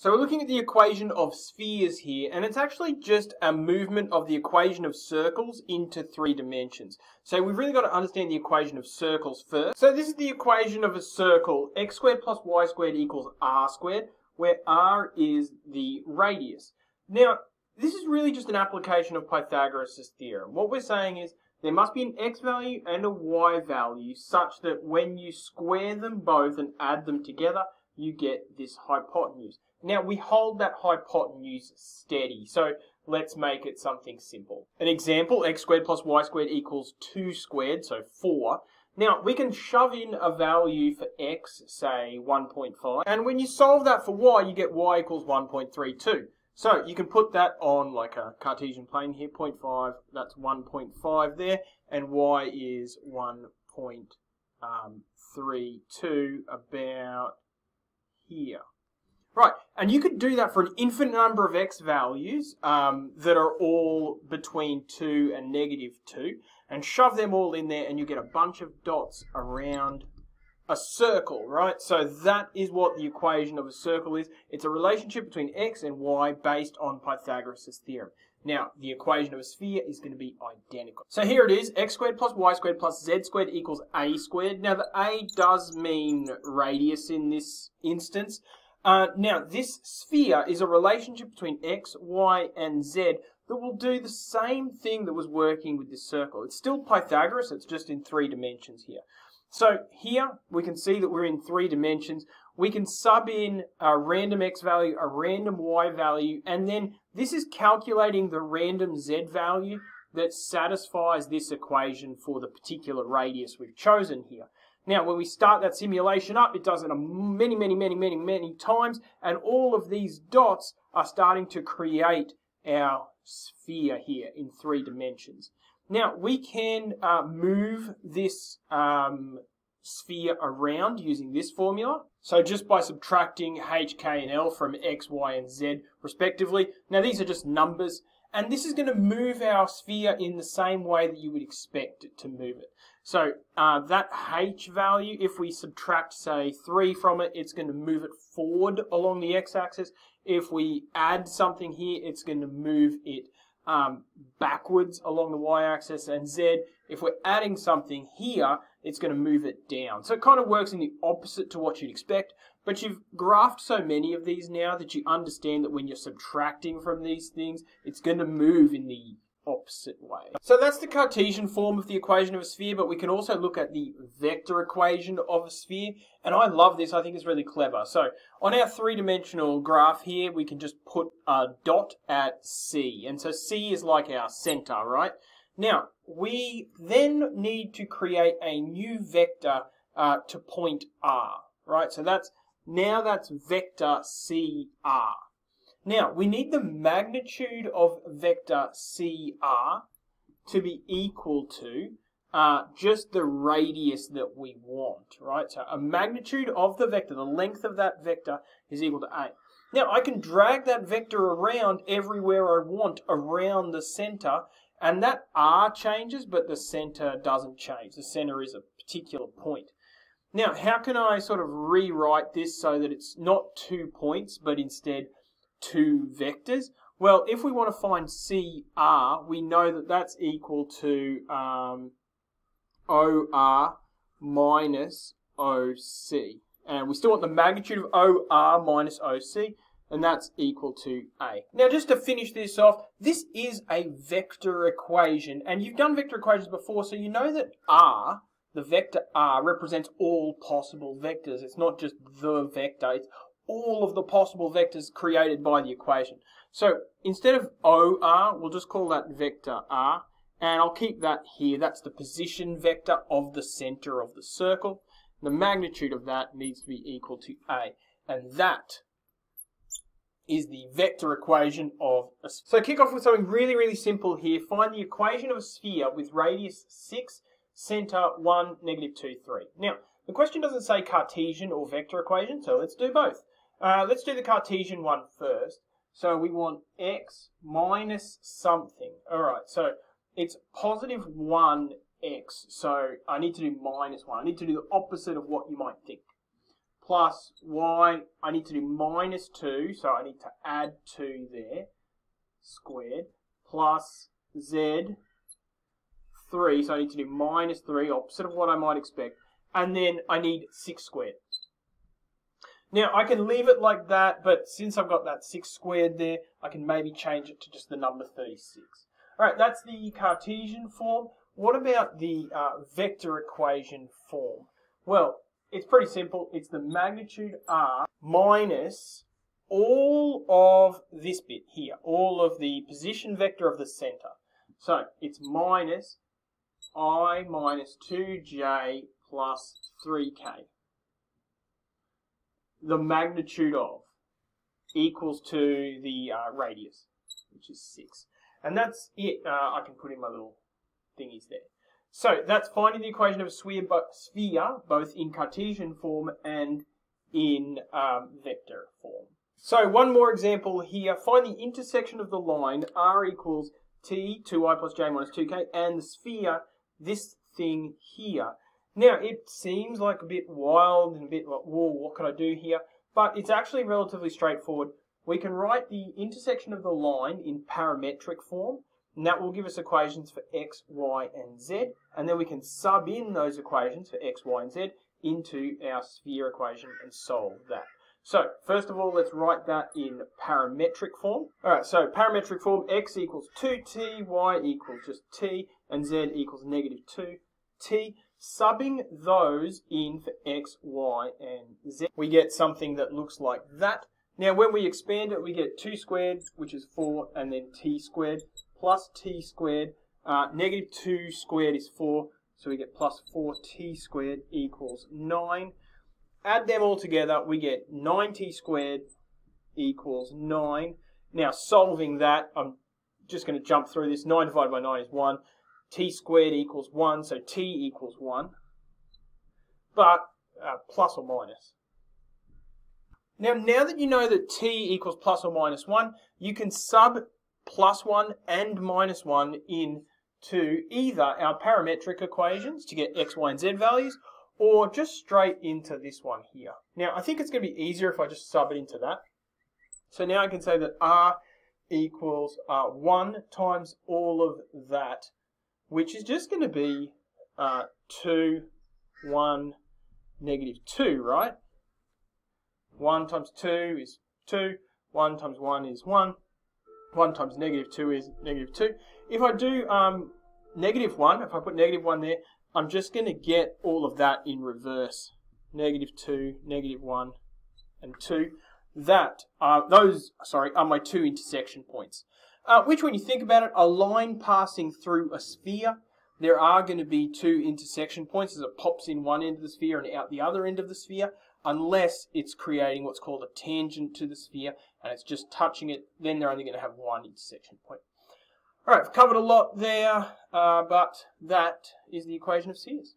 So we're looking at the equation of spheres here, and it's actually just a movement of the equation of circles into three dimensions. So we've really got to understand the equation of circles first. So this is the equation of a circle, x squared plus y squared equals r squared, where r is the radius. Now, this is really just an application of Pythagoras' theorem. What we're saying is there must be an x value and a y value such that when you square them both and add them together, you get this hypotenuse. Now we hold that hypotenuse steady, so let's make it something simple. An example, x squared plus y squared equals 2 squared, so 4. Now, we can shove in a value for x, say 1.5, and when you solve that for y, you get y equals 1.32. So you can put that on like a Cartesian plane here, 0.5, that's 1.5 there, and y is 1.32 um, about here. Right, and you could do that for an infinite number of x values um, that are all between 2 and negative 2, and shove them all in there, and you get a bunch of dots around a circle, right? So that is what the equation of a circle is. It's a relationship between x and y based on Pythagoras' theorem. Now, the equation of a sphere is going to be identical. So here it is, x squared plus y squared plus z squared equals a squared. Now, the a does mean radius in this instance, uh, now, this sphere is a relationship between x, y, and z that will do the same thing that was working with this circle. It's still Pythagoras, it's just in three dimensions here. So here we can see that we're in three dimensions. We can sub in a random x value, a random y value, and then this is calculating the random z value that satisfies this equation for the particular radius we've chosen here. Now, when we start that simulation up, it does it many, many, many, many, many times, and all of these dots are starting to create our sphere here in three dimensions. Now, we can uh, move this um, sphere around using this formula. So just by subtracting h, k, and l from x, y, and z respectively. Now, these are just numbers. And this is going to move our sphere in the same way that you would expect it to move it. So uh, that h value, if we subtract, say, 3 from it, it's going to move it forward along the x-axis. If we add something here, it's going to move it um, backwards along the y-axis. And z, if we're adding something here, it's going to move it down. So it kind of works in the opposite to what you'd expect. But you've graphed so many of these now that you understand that when you're subtracting from these things, it's going to move in the opposite way. So that's the Cartesian form of the equation of a sphere, but we can also look at the vector equation of a sphere. And I love this, I think it's really clever. So on our three-dimensional graph here, we can just put a dot at C. And so C is like our center, right? Now, we then need to create a new vector uh, to point R, right? So that's now that's vector CR. Now, we need the magnitude of vector CR to be equal to uh, just the radius that we want, right? So a magnitude of the vector, the length of that vector is equal to A. Now, I can drag that vector around everywhere I want around the center, and that R changes, but the center doesn't change. The center is a particular point. Now, how can I sort of rewrite this so that it's not two points, but instead two vectors? Well, if we want to find CR, we know that that's equal to um, OR minus OC. And we still want the magnitude of OR minus OC, and that's equal to A. Now, just to finish this off, this is a vector equation, and you've done vector equations before, so you know that R, the vector R, represents all possible vectors. It's not just the vector, it's all of the possible vectors created by the equation. So instead of OR, we'll just call that vector R, and I'll keep that here. That's the position vector of the center of the circle. The magnitude of that needs to be equal to A, and that is the vector equation of a sphere. So kick off with something really, really simple here. Find the equation of a sphere with radius 6, center 1, negative 2, 3. Now, the question doesn't say Cartesian or vector equation, so let's do both. Uh, let's do the Cartesian one first. So we want x minus something. All right, so it's positive 1x. So I need to do minus 1. I need to do the opposite of what you might think. plus y, I need to do minus 2, so I need to add 2 there, squared, plus z, 3, so I need to do minus 3, opposite of what I might expect, and then I need 6 squared. Now, I can leave it like that, but since I've got that 6 squared there, I can maybe change it to just the number 36. Alright, that's the Cartesian form. What about the uh, vector equation form? Well, it's pretty simple. It's the magnitude r minus all of this bit here, all of the position vector of the center. So it's minus i minus 2j plus 3k. The magnitude of equals to the uh, radius, which is 6. And that's it. Uh, I can put in my little thingies there. So that's finding the equation of a sphere, both in Cartesian form and in um, vector form. So one more example here. Find the intersection of the line r equals t, 2i plus j minus 2k, and the sphere, this thing here. Now, it seems like a bit wild and a bit like, whoa, what can I do here? But it's actually relatively straightforward. We can write the intersection of the line in parametric form. And that will give us equations for x, y, and z. And then we can sub in those equations for x, y, and z into our sphere equation and solve that. So, first of all, let's write that in parametric form. Alright, so parametric form, x equals 2t, y equals just t, and z equals negative 2t. Subbing those in for x, y, and z, we get something that looks like that. Now, when we expand it, we get 2 squared, which is 4, and then t squared plus t squared. Uh, negative 2 squared is 4, so we get plus 4t squared equals 9. Add them all together, we get 9t squared equals 9. Now, solving that, I'm just going to jump through this. 9 divided by 9 is 1. T squared equals 1, so t equals 1. But uh, plus or minus. Now, now that you know that t equals plus or minus 1, you can sub plus 1 and minus 1 in to either our parametric equations to get x, y, and z values, or just straight into this one here. Now, I think it's going to be easier if I just sub it into that. So now I can say that r equals uh, 1 times all of that, which is just going to be uh, 2, 1, negative 2, right? 1 times 2 is 2, 1 times 1 is 1, 1 times negative 2 is negative 2. If I do um, negative 1, if I put negative 1 there, I'm just going to get all of that in reverse. Negative 2, negative 1, and 2. That, are, those, sorry, are my two intersection points. Uh, which, when you think about it, a line passing through a sphere, there are going to be two intersection points as it pops in one end of the sphere and out the other end of the sphere unless it's creating what's called a tangent to the sphere and it's just touching it, then they're only going to have one intersection point. All right, I've covered a lot there, uh, but that is the equation of spheres.